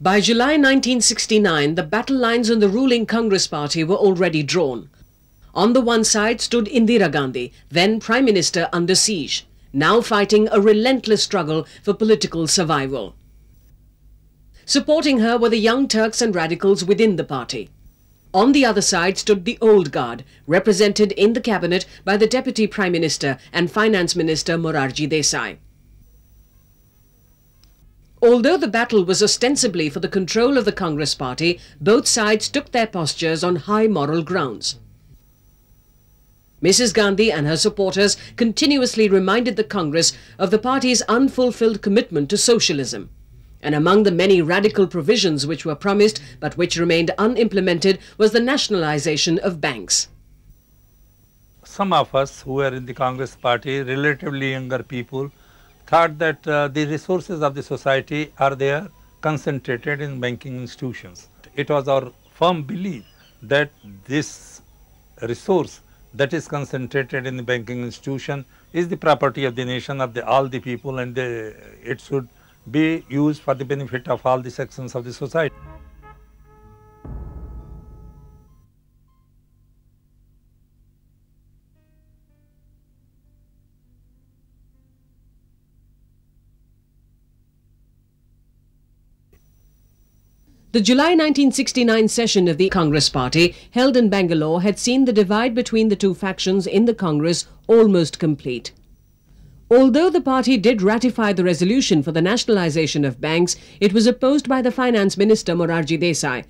By July 1969, the battle lines in the ruling Congress party were already drawn. On the one side stood Indira Gandhi, then Prime Minister under siege, now fighting a relentless struggle for political survival. Supporting her were the Young Turks and radicals within the party. On the other side stood the Old Guard, represented in the cabinet by the Deputy Prime Minister and Finance Minister Morarji Desai. Although the battle was ostensibly for the control of the Congress party, both sides took their postures on high moral grounds. Mrs. Gandhi and her supporters continuously reminded the Congress of the party's unfulfilled commitment to socialism. And among the many radical provisions which were promised but which remained unimplemented was the nationalization of banks. Some of us who were in the Congress party, relatively younger people, thought that uh, the resources of the society are there concentrated in banking institutions. It was our firm belief that this resource that is concentrated in the banking institution is the property of the nation of the, all the people and the, it should be used for the benefit of all the sections of the society. The July 1969 session of the Congress Party, held in Bangalore, had seen the divide between the two factions in the Congress almost complete. Although the party did ratify the resolution for the nationalization of banks, it was opposed by the Finance Minister Morarji Desai.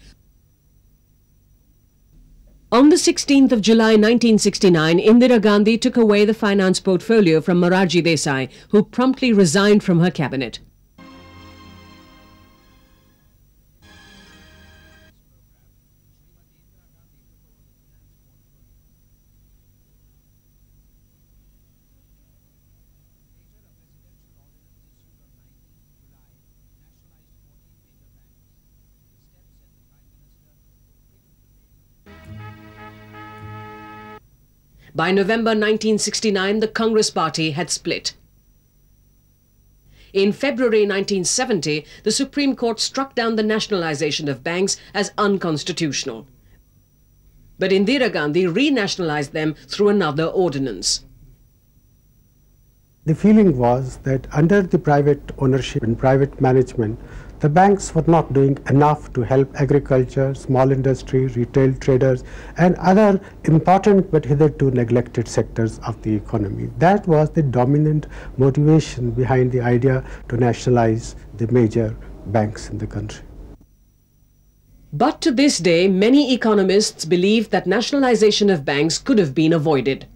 On the 16th of July 1969, Indira Gandhi took away the finance portfolio from Morarji Desai, who promptly resigned from her cabinet. By November 1969, the Congress party had split. In February 1970, the Supreme Court struck down the nationalization of banks as unconstitutional. But Indira Gandhi renationalized them through another ordinance. The feeling was that under the private ownership and private management, the banks were not doing enough to help agriculture, small industry, retail traders and other important but hitherto neglected sectors of the economy. That was the dominant motivation behind the idea to nationalize the major banks in the country. But to this day, many economists believe that nationalization of banks could have been avoided.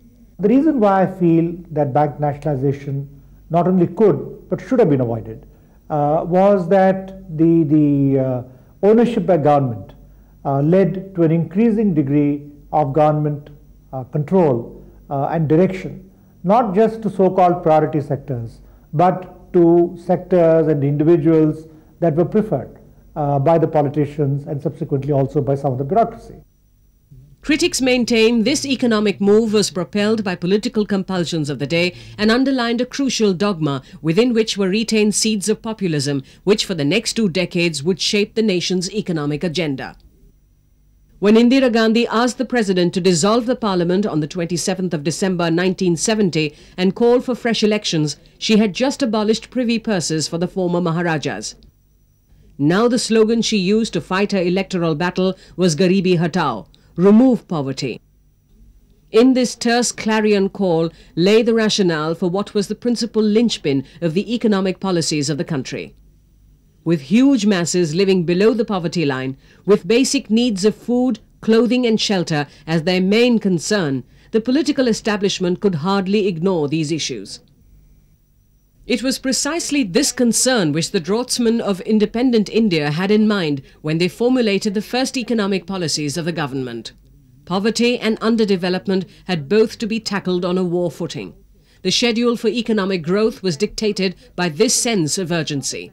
The reason why I feel that bank nationalization not only could but should have been avoided was that the, the uh, ownership by government uh, led to an increasing degree of government control and direction, not just to so-called priority sectors, but to sectors and individuals that were preferred by the politicians and subsequently also by some of the bureaucracy. Critics maintain this economic move was propelled by political compulsions of the day and underlined a crucial dogma within which were retained seeds of populism, which for the next two decades would shape the nation's economic agenda. When Indira Gandhi asked the president to dissolve the parliament on the 27th of December 1970 and call for fresh elections, she had just abolished privy purses for the former Maharajas. Now the slogan she used to fight her electoral battle was Garibi Hatao, remove poverty. In this terse clarion call lay the rationale for what was the principal linchpin of the economic policies of the country. With huge masses living below the poverty line, with basic needs of food, clothing and shelter as their main concern, the political establishment could hardly ignore these issues. It was precisely this concern which the draughtsmen of independent India had in mind when they formulated the first economic policies of the government. Poverty and underdevelopment had both to be tackled on a war footing. The schedule for economic growth was dictated by this sense of urgency.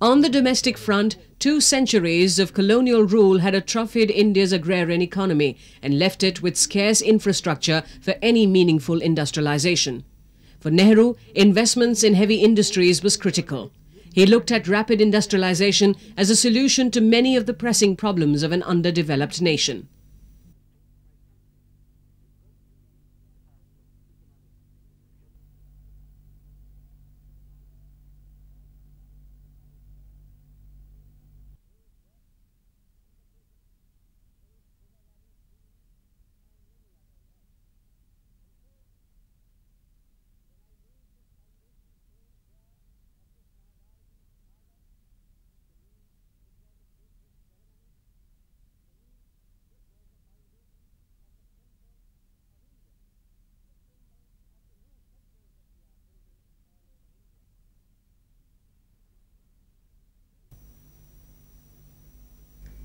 On the domestic front, two centuries of colonial rule had atrophied India's agrarian economy and left it with scarce infrastructure for any meaningful industrialization. For Nehru, investments in heavy industries was critical. He looked at rapid industrialization as a solution to many of the pressing problems of an underdeveloped nation.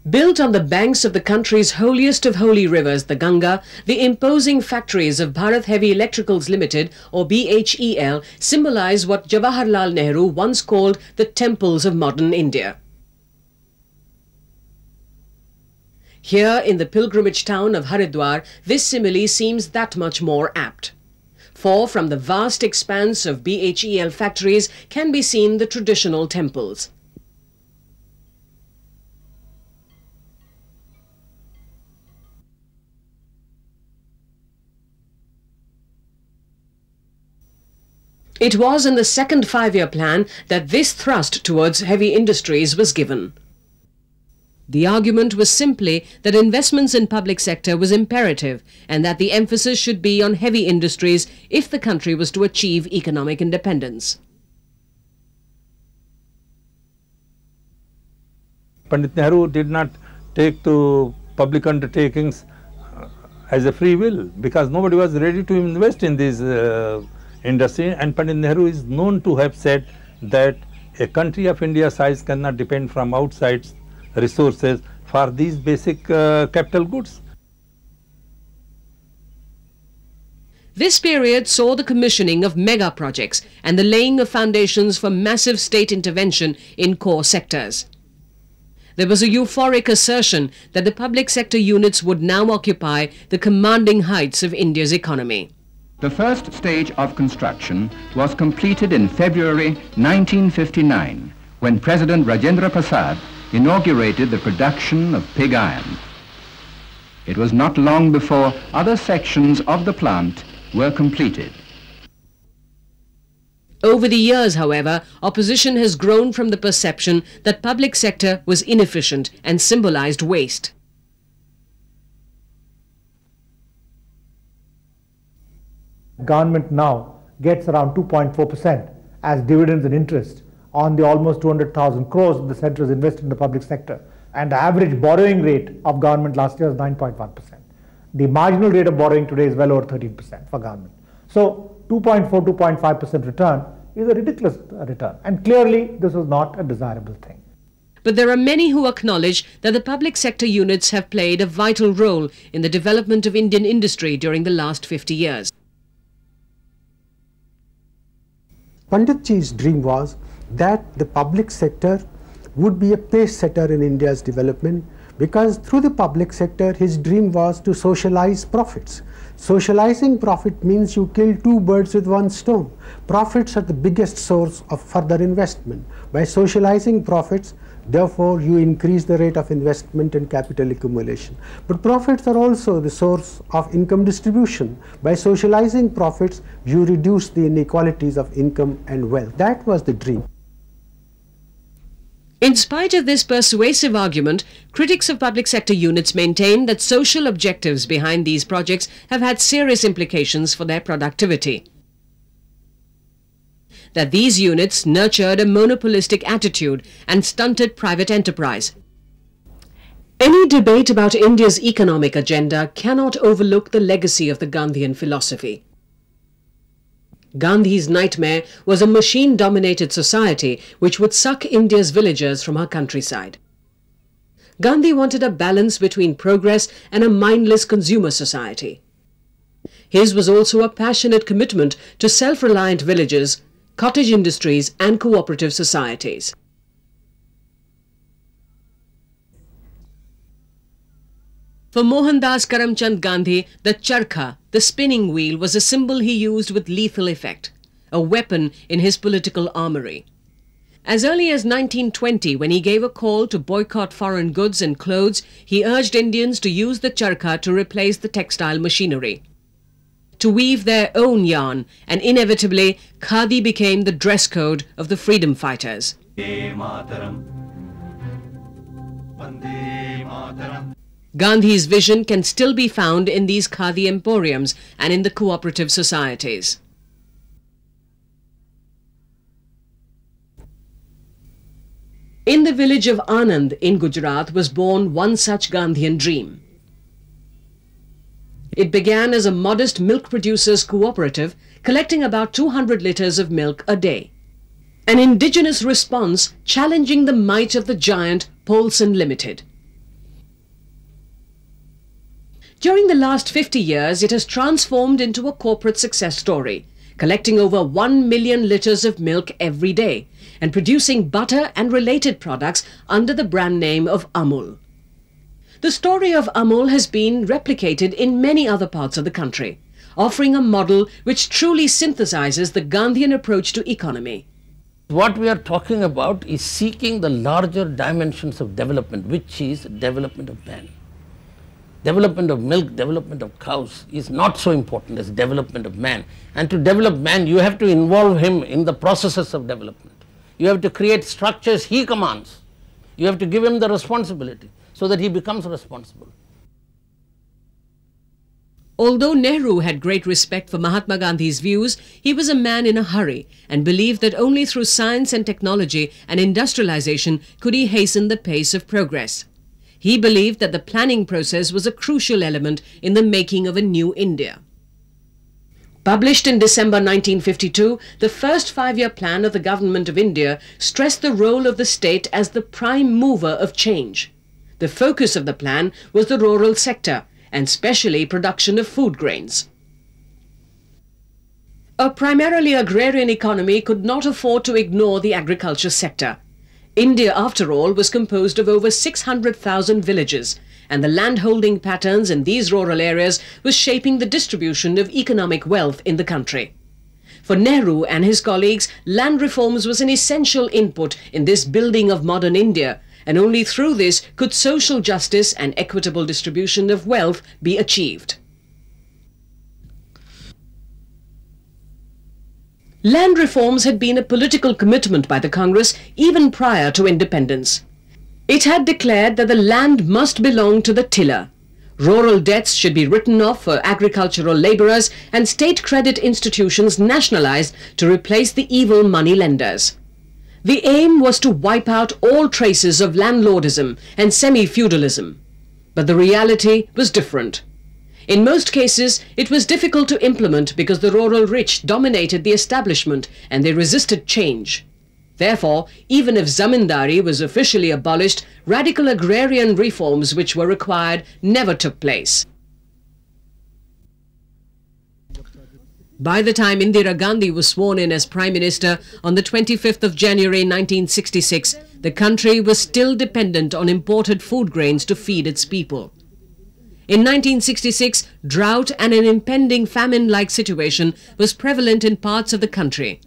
Built on the banks of the country's holiest of holy rivers, the Ganga, the imposing factories of Bharat Heavy Electricals Limited, or BHEL, symbolize what Jawaharlal Nehru once called the temples of modern India. Here in the pilgrimage town of Haridwar, this simile seems that much more apt. For from the vast expanse of BHEL factories can be seen the traditional temples. It was in the second five-year plan that this thrust towards heavy industries was given. The argument was simply that investments in public sector was imperative and that the emphasis should be on heavy industries if the country was to achieve economic independence. Pandit Nehru did not take to public undertakings uh, as a free will because nobody was ready to invest in these uh, industry and Pandit Nehru is known to have said that a country of India size cannot depend from outside resources for these basic uh, capital goods. This period saw the commissioning of mega projects and the laying of foundations for massive state intervention in core sectors. There was a euphoric assertion that the public sector units would now occupy the commanding heights of India's economy. The first stage of construction was completed in February 1959 when President Rajendra Prasad inaugurated the production of pig iron. It was not long before other sections of the plant were completed. Over the years, however, opposition has grown from the perception that public sector was inefficient and symbolized waste. Government now gets around 2.4% as dividends and interest on the almost 200,000 crores the center has invested in the public sector. And the average borrowing rate of government last year was 9.1%. The marginal rate of borrowing today is well over 13% for government. So 2.4, 2.5% return is a ridiculous return. And clearly this was not a desirable thing. But there are many who acknowledge that the public sector units have played a vital role in the development of Indian industry during the last 50 years. Panditji's dream was that the public sector would be a pace setter in India's development because through the public sector his dream was to socialize profits. Socializing profit means you kill two birds with one stone. Profits are the biggest source of further investment. By socializing profits, Therefore, you increase the rate of investment and capital accumulation. But profits are also the source of income distribution. By socializing profits, you reduce the inequalities of income and wealth. That was the dream. In spite of this persuasive argument, critics of public sector units maintain that social objectives behind these projects have had serious implications for their productivity that these units nurtured a monopolistic attitude and stunted private enterprise. Any debate about India's economic agenda cannot overlook the legacy of the Gandhian philosophy. Gandhi's nightmare was a machine-dominated society which would suck India's villagers from her countryside. Gandhi wanted a balance between progress and a mindless consumer society. His was also a passionate commitment to self-reliant villages cottage industries and cooperative societies. For Mohandas Karamchand Gandhi, the charkha, the spinning wheel, was a symbol he used with lethal effect, a weapon in his political armory. As early as 1920, when he gave a call to boycott foreign goods and clothes, he urged Indians to use the charkha to replace the textile machinery. To weave their own yarn, and inevitably, khadi became the dress code of the freedom fighters. Gandhi's vision can still be found in these khadi emporiums and in the cooperative societies. In the village of Anand in Gujarat was born one such Gandhian dream. It began as a modest milk producers cooperative collecting about 200 litres of milk a day. An indigenous response challenging the might of the giant Polson Limited. During the last 50 years, it has transformed into a corporate success story, collecting over 1 million litres of milk every day and producing butter and related products under the brand name of Amul. The story of Amul has been replicated in many other parts of the country, offering a model which truly synthesizes the Gandhian approach to economy. What we are talking about is seeking the larger dimensions of development, which is development of man. Development of milk, development of cows is not so important as development of man. And to develop man, you have to involve him in the processes of development. You have to create structures he commands. You have to give him the responsibility so that he becomes responsible. Although Nehru had great respect for Mahatma Gandhi's views, he was a man in a hurry and believed that only through science and technology and industrialization could he hasten the pace of progress. He believed that the planning process was a crucial element in the making of a new India. Published in December 1952, the first five-year plan of the Government of India stressed the role of the state as the prime mover of change. The focus of the plan was the rural sector, and specially production of food grains. A primarily agrarian economy could not afford to ignore the agriculture sector. India, after all, was composed of over 600,000 villages, and the landholding patterns in these rural areas was shaping the distribution of economic wealth in the country. For Nehru and his colleagues, land reforms was an essential input in this building of modern India, and only through this could social justice and equitable distribution of wealth be achieved. Land reforms had been a political commitment by the Congress even prior to independence. It had declared that the land must belong to the tiller. Rural debts should be written off for agricultural labourers and state credit institutions nationalised to replace the evil money lenders. The aim was to wipe out all traces of landlordism and semi-feudalism. But the reality was different. In most cases, it was difficult to implement because the rural rich dominated the establishment and they resisted change. Therefore, even if zamindari was officially abolished, radical agrarian reforms which were required never took place. By the time Indira Gandhi was sworn in as Prime Minister on the 25th of January 1966, the country was still dependent on imported food grains to feed its people. In 1966, drought and an impending famine-like situation was prevalent in parts of the country.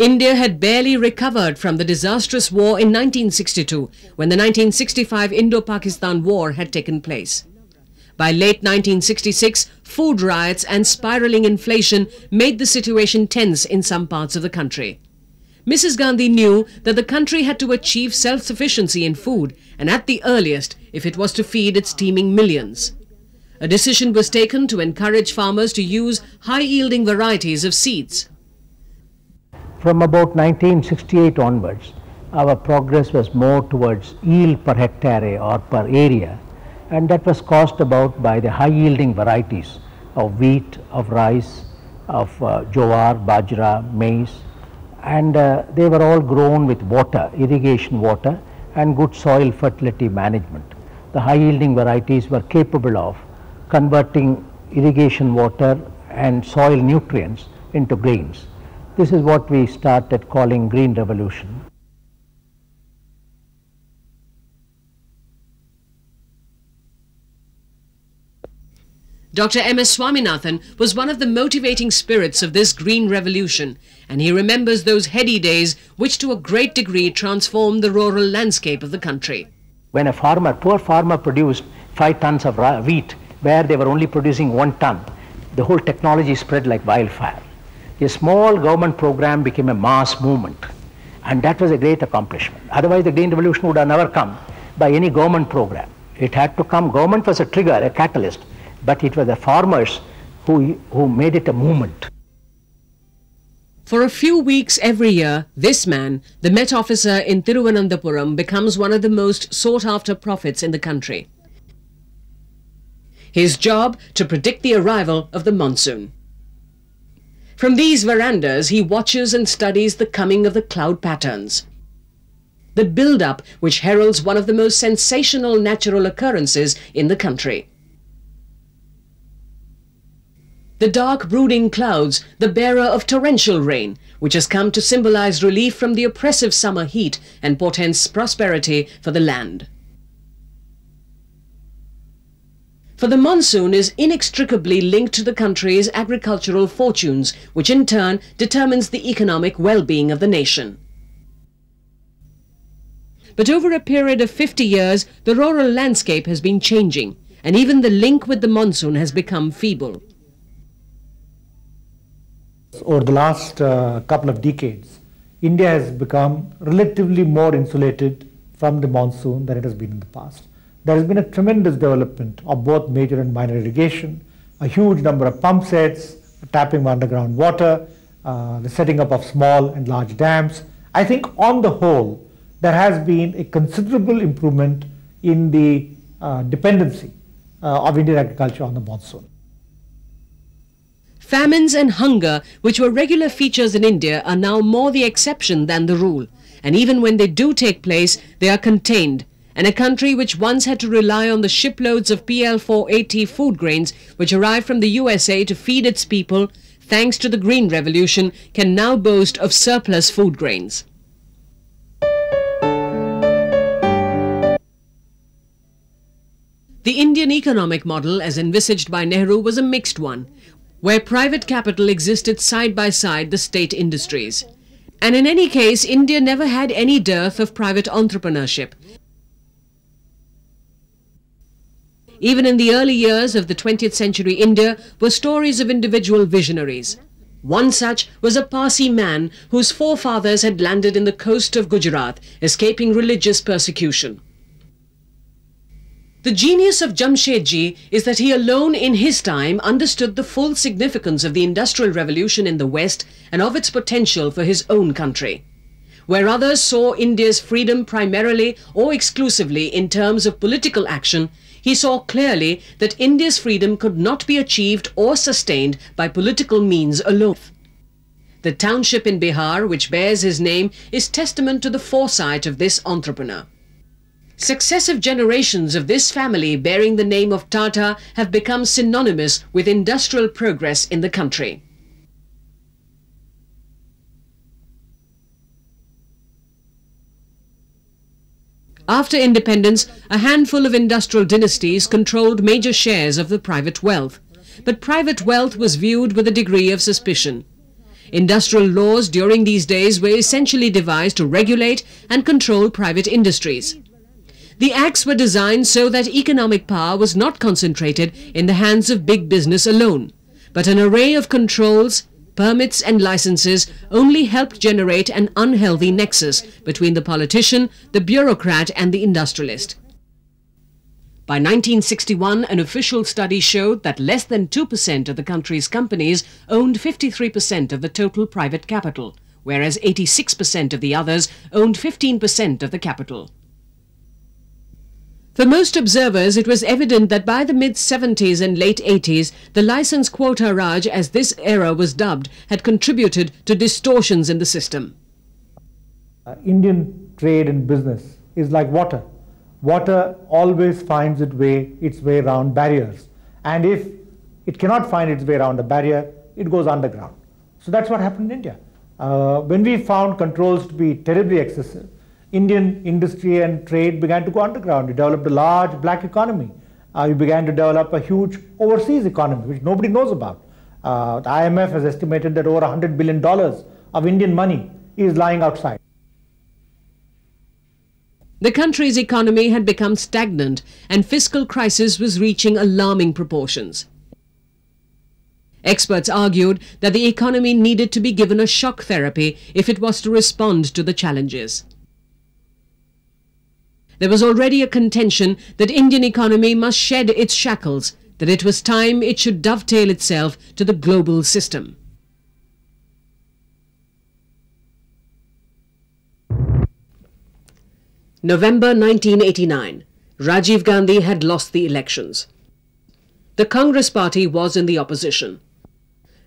India had barely recovered from the disastrous war in 1962 when the 1965 Indo-Pakistan War had taken place. By late 1966, food riots and spiraling inflation made the situation tense in some parts of the country. Mrs. Gandhi knew that the country had to achieve self-sufficiency in food and at the earliest if it was to feed its teeming millions. A decision was taken to encourage farmers to use high-yielding varieties of seeds. From about 1968 onwards, our progress was more towards yield per hectare or per area and that was caused about by the high yielding varieties of wheat, of rice, of uh, jowar, bajra, maize and uh, they were all grown with water, irrigation water and good soil fertility management. The high yielding varieties were capable of converting irrigation water and soil nutrients into grains. This is what we started calling green revolution. Dr. M.S. Swaminathan was one of the motivating spirits of this green revolution, and he remembers those heady days which to a great degree transformed the rural landscape of the country. When a farmer, poor farmer produced 5 tons of wheat where they were only producing 1 ton, the whole technology spread like wildfire. A small government program became a mass movement and that was a great accomplishment. Otherwise the green revolution would have never come by any government program. It had to come, government was a trigger, a catalyst, but it was the farmers who, who made it a movement. For a few weeks every year, this man, the Met officer in Thiruvananthapuram, becomes one of the most sought after prophets in the country. His job to predict the arrival of the monsoon. From these verandas, he watches and studies the coming of the cloud patterns. The build-up which heralds one of the most sensational natural occurrences in the country. The dark brooding clouds, the bearer of torrential rain, which has come to symbolize relief from the oppressive summer heat and portends prosperity for the land. For the monsoon is inextricably linked to the country's agricultural fortunes, which in turn determines the economic well-being of the nation. But over a period of 50 years, the rural landscape has been changing, and even the link with the monsoon has become feeble. Over the last uh, couple of decades, India has become relatively more insulated from the monsoon than it has been in the past. There has been a tremendous development of both major and minor irrigation, a huge number of pump sets, tapping underground water, uh, the setting up of small and large dams. I think on the whole, there has been a considerable improvement in the uh, dependency uh, of Indian agriculture on the monsoon. Famines and hunger, which were regular features in India, are now more the exception than the rule. And even when they do take place, they are contained. And a country which once had to rely on the shiploads of PL480 food grains, which arrived from the USA to feed its people, thanks to the Green Revolution, can now boast of surplus food grains. The Indian economic model, as envisaged by Nehru, was a mixed one, where private capital existed side by side the state industries. And in any case, India never had any dearth of private entrepreneurship. Even in the early years of the 20th century India were stories of individual visionaries. One such was a Parsi man whose forefathers had landed in the coast of Gujarat, escaping religious persecution. The genius of Jamshedji is that he alone in his time understood the full significance of the Industrial Revolution in the West and of its potential for his own country. Where others saw India's freedom primarily or exclusively in terms of political action, he saw clearly that India's freedom could not be achieved or sustained by political means alone. The township in Bihar, which bears his name, is testament to the foresight of this entrepreneur. Successive generations of this family bearing the name of Tata have become synonymous with industrial progress in the country. After independence, a handful of industrial dynasties controlled major shares of the private wealth. But private wealth was viewed with a degree of suspicion. Industrial laws during these days were essentially devised to regulate and control private industries. The acts were designed so that economic power was not concentrated in the hands of big business alone, but an array of controls, permits and licenses only helped generate an unhealthy nexus between the politician, the bureaucrat and the industrialist. By 1961, an official study showed that less than 2% of the country's companies owned 53% of the total private capital, whereas 86% of the others owned 15% of the capital. For most observers, it was evident that by the mid-70s and late 80s, the license quota Raj, as this era was dubbed, had contributed to distortions in the system. Uh, Indian trade and business is like water. Water always finds its way, its way around barriers. And if it cannot find its way around a barrier, it goes underground. So that's what happened in India. Uh, when we found controls to be terribly excessive, Indian industry and trade began to go underground. It developed a large black economy. Uh, began to develop a huge overseas economy, which nobody knows about. Uh, the IMF has estimated that over $100 billion of Indian money is lying outside. The country's economy had become stagnant and fiscal crisis was reaching alarming proportions. Experts argued that the economy needed to be given a shock therapy if it was to respond to the challenges. There was already a contention that Indian economy must shed its shackles, that it was time it should dovetail itself to the global system. November 1989. Rajiv Gandhi had lost the elections. The Congress party was in the opposition.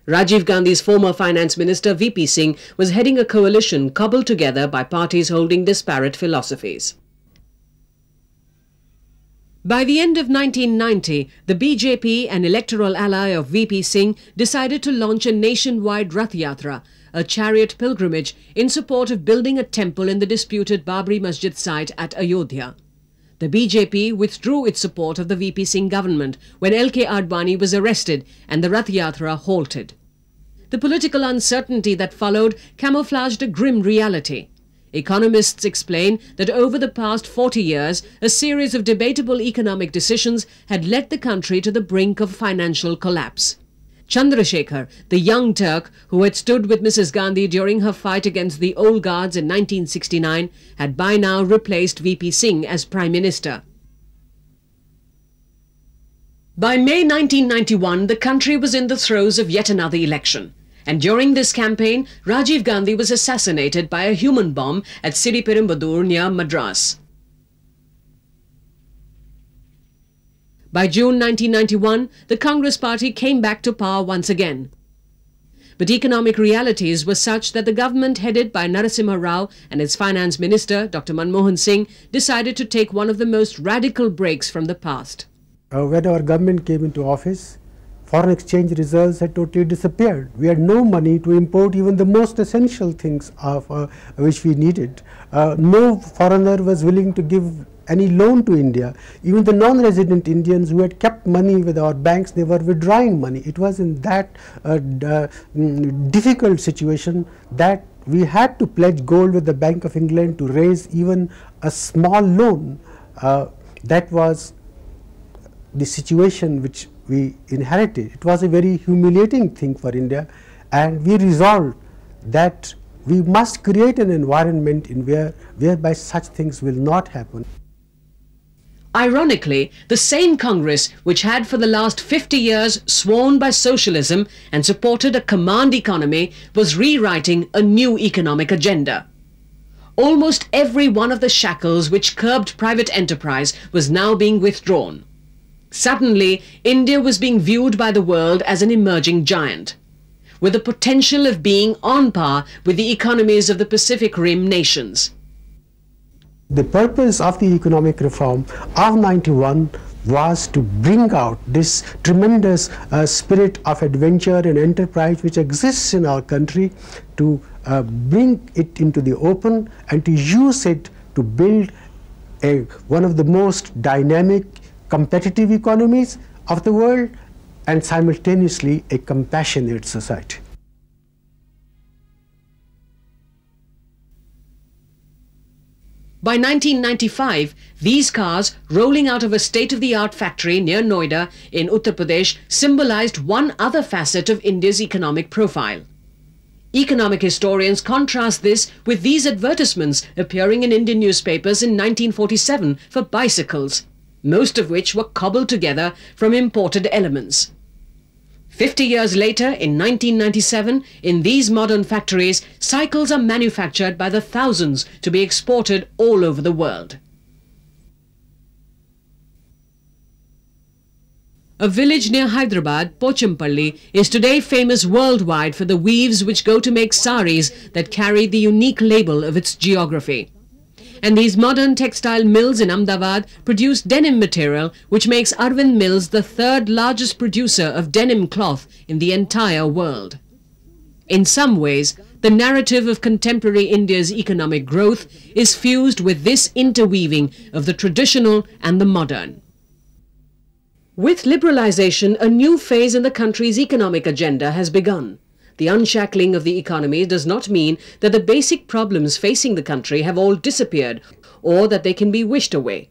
Rajiv Gandhi's former finance minister VP Singh was heading a coalition cobbled together by parties holding disparate philosophies. By the end of 1990, the BJP, an electoral ally of VP Singh, decided to launch a nationwide Rath Yatra, a chariot pilgrimage in support of building a temple in the disputed Babri Masjid site at Ayodhya. The BJP withdrew its support of the VP Singh government when LK Advani was arrested and the Rath Yatra halted. The political uncertainty that followed camouflaged a grim reality. Economists explain that over the past 40 years, a series of debatable economic decisions had led the country to the brink of financial collapse. Chandra Shekhar, the young Turk who had stood with Mrs. Gandhi during her fight against the old guards in 1969, had by now replaced VP Singh as Prime Minister. By May 1991, the country was in the throes of yet another election. And during this campaign, Rajiv Gandhi was assassinated by a human bomb at Siri Sriperumbudur near Madras. By June 1991, the Congress party came back to power once again. But economic realities were such that the government headed by Narasimha Rao and its finance minister, Dr. Manmohan Singh, decided to take one of the most radical breaks from the past. Uh, when our government came into office, foreign exchange reserves had totally disappeared. We had no money to import even the most essential things of, uh, which we needed. Uh, no foreigner was willing to give any loan to India. Even the non-resident Indians who had kept money with our banks, they were withdrawing money. It was in that uh, uh, mm, difficult situation that we had to pledge gold with the Bank of England to raise even a small loan. Uh, that was the situation which we inherited. It was a very humiliating thing for India and we resolved that we must create an environment in where whereby such things will not happen. Ironically, the same Congress which had for the last 50 years sworn by socialism and supported a command economy was rewriting a new economic agenda. Almost every one of the shackles which curbed private enterprise was now being withdrawn. Suddenly, India was being viewed by the world as an emerging giant, with the potential of being on par with the economies of the Pacific Rim nations. The purpose of the economic reform of 91 was to bring out this tremendous uh, spirit of adventure and enterprise which exists in our country to uh, bring it into the open and to use it to build a, one of the most dynamic competitive economies of the world and simultaneously a compassionate society. By 1995, these cars rolling out of a state-of-the-art factory near Noida in Uttar Pradesh symbolized one other facet of India's economic profile. Economic historians contrast this with these advertisements appearing in Indian newspapers in 1947 for bicycles, most of which were cobbled together from imported elements. Fifty years later, in 1997, in these modern factories, cycles are manufactured by the thousands to be exported all over the world. A village near Hyderabad, Pochampalli, is today famous worldwide for the weaves which go to make saris that carry the unique label of its geography and these modern textile mills in Ahmedabad produce denim material which makes Arvind Mills the third largest producer of denim cloth in the entire world. In some ways, the narrative of contemporary India's economic growth is fused with this interweaving of the traditional and the modern. With liberalization, a new phase in the country's economic agenda has begun. The unshackling of the economy does not mean that the basic problems facing the country have all disappeared or that they can be wished away.